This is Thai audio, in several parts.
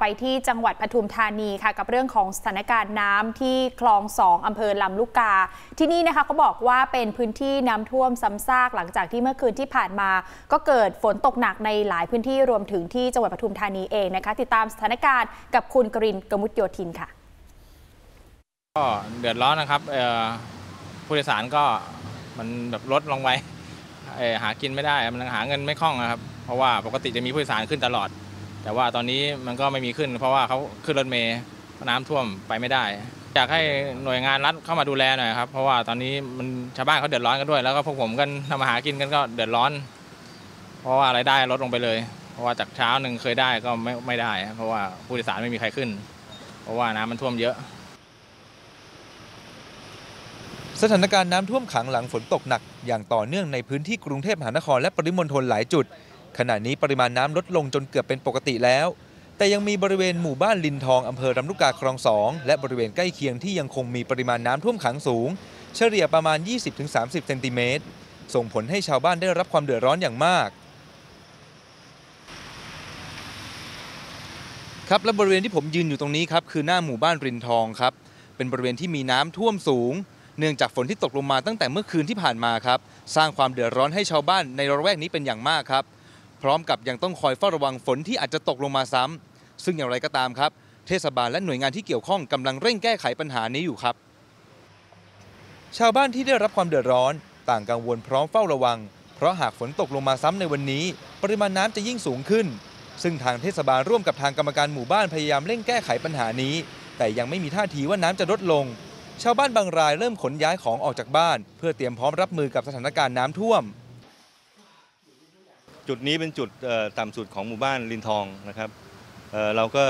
ไปที่จังหวัดปทุมธานีค่ะ กับเรื่องของสถานการณ์น้ำที่คลองสองอำเภอลำลูกกา ที่นี่นะคะเขาบอกว่าเป็นพื้นที่น้ำท่วมซ้ำซากหลังจากที่เมื่อคืนที่ผ่านมา ก็เกิดฝนตกหนักในหลายพื้นที่รวมถึงที่จังหวัดปทุมธานีเองนะคะ ติดตามสถานการณ์กับคุณกรินกมุตโยธินค่ะ ก็เดือดร้อนนะครับผู้โดยสารก็มันแบบลดลงไปหากินไม่ได้มันหาเงินไม่คล่องนะครับ เพราะว่าปกติจะมีผู้โดยสารขึ้นตลอด แต่ว่าตอนนี้มันก็ไม่มีขึ้น เพราะว่าเขาขึ้นรถเมล์น้ำท่วมไปไม่ได้ อยากให้หน่วยงานรัฐเข้ามาดูแลหน่อยครับ เพราะว่าตอนนี้มันชาวบ้านเขาเดือดร้อนกันด้วย แล้วก็พวกผมกันทำมาหากินกันก็เดือดร้อน เพราะว่ารายได้ลดลงไปเลย เพราะว่าจากเช้าหนึ่งเคยได้ก็ไม่ไม่ได้ เพราะว่าผู้โดยสารไม่มีใครขึ้น เพราะว่าน้ำมันท่วมเยอะ สถานการณ์น้ำท่วมขังหลังฝนตกหนัก อย่างต่อเนื่องในพื้นที่กรุงเทพมหานครและปริมณฑลหลายจุด ขณะนี้ปริมาณน้ำลดลงจนเกือบเป็นปกติแล้ว แต่ยังมีบริเวณหมู่บ้านลินทองอำเภอลำลูกกาคลองสองและบริเวณใกล้เคียงที่ยังคงมีปริมาณน้ำท่วมขังสูง เฉลี่ยประมาณ 20-30 เซนติเมตร ส่งผลให้ชาวบ้านได้รับความเดือดร้อนอย่างมากครับและบริเวณที่ผมยืนอยู่ตรงนี้ครับคือหน้าหมู่บ้านรินทองครับเป็นบริเวณที่มีน้ำท่วมสูง เนื่องจากฝนที่ตกลงมาตั้งแต่เมื่อคืนที่ผ่านมาครับสร้างความเดือดร้อนให้ชาวบ้านในระแวกนี้เป็นอย่างมากครับ พร้อมกับยังต้องคอยเฝ้าระวังฝนที่อาจจะตกลงมาซ้ำซึ่งอย่างไรก็ตามครับ เทศบาลและหน่วยงานที่เกี่ยวข้องกำลังเร่งแก้ไขปัญหานี้อยู่ครับ ชาวบ้านที่ได้รับความเดือดร้อน ต่างกังวลพร้อมเฝ้าระวัง เพราะหากฝนตกลงมาซ้ำในวันนี้ ปริมาณน้ำจะยิ่งสูงขึ้น ซึ่งทางเทศบาลร่วมกับทางกรรมการหมู่บ้านพยายามเร่งแก้ไขปัญหานี้ แต่ยังไม่มีท่าทีว่าน้ำจะลดลง ชาวบ้านบางรายเริ่มขนย้ายของออกจากบ้าน เพื่อเตรียมพร้อมรับมือกับสถานการณ์น้ำท่วม จุดนี้เป็นจุดเอ่อต่ำสุดของหมู่บ้านลินทองนะครับเเราก็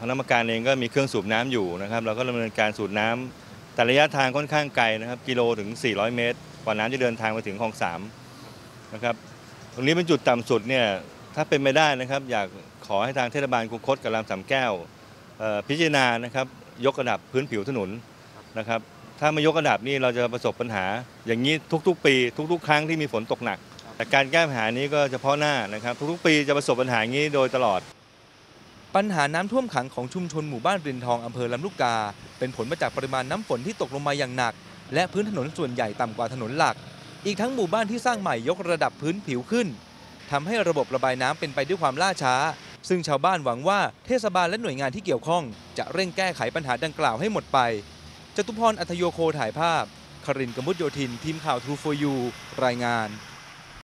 คณะกรรมการเองก็มีเครื่องสูบน้ำอยู่นะครับ เราก็ดำเนินการสูบน้ำแต่ระยะทางค่อนข้างไกลนะครับกิโลถึง 400 เมตรกว่าน้ำจะเดินทางไปถึงคลองสามนะครับตรงนี้เป็นจุดต่ำสุดเนี่ยถ้าเป็นไม่ได้นะครับ อยากขอให้ทางเทศบาลกุคตกับลำสามแก้วพิจารณานะครับยกระดับพื้นผิวถนนนะครับถ้าไม่ยกระดับนี่เราจะประสบปัญหา อย่างนี้ทุก ๆ ปี ทุก ๆ ครั้งที่มีฝนตกหนัก แต่การแก้ปัญหานี้ก็เฉพาะหน้านะครับ ทุกๆปีจะประสบปัญหานี้โดยตลอด ปัญหาน้ำท่วมขังของชุมชนหมู่บ้านรินทองอำเภอลำลูกกา เป็นผลมาจากปริมาณน้ำฝนที่ตกลงมาอย่างหนัก และพื้นถนนส่วนใหญ่ต่ำกว่าถนนหลัก อีกทั้งหมู่บ้านที่สร้างใหม่ยกระดับพื้นผิวขึ้นทำให้ระบบระบายน้ำเป็นไปด้วยความล่าช้า ซึ่งชาวบ้านหวังว่าเทศบาลและหน่วยงานที่เกี่ยวข้อง จะเร่งแก้ไขปัญหาดังกล่าวให้หมดไปจตุพรอัธโยโคถ่ายภาพครินกมุตโยธิน ทีมข่าว True for You รายงาน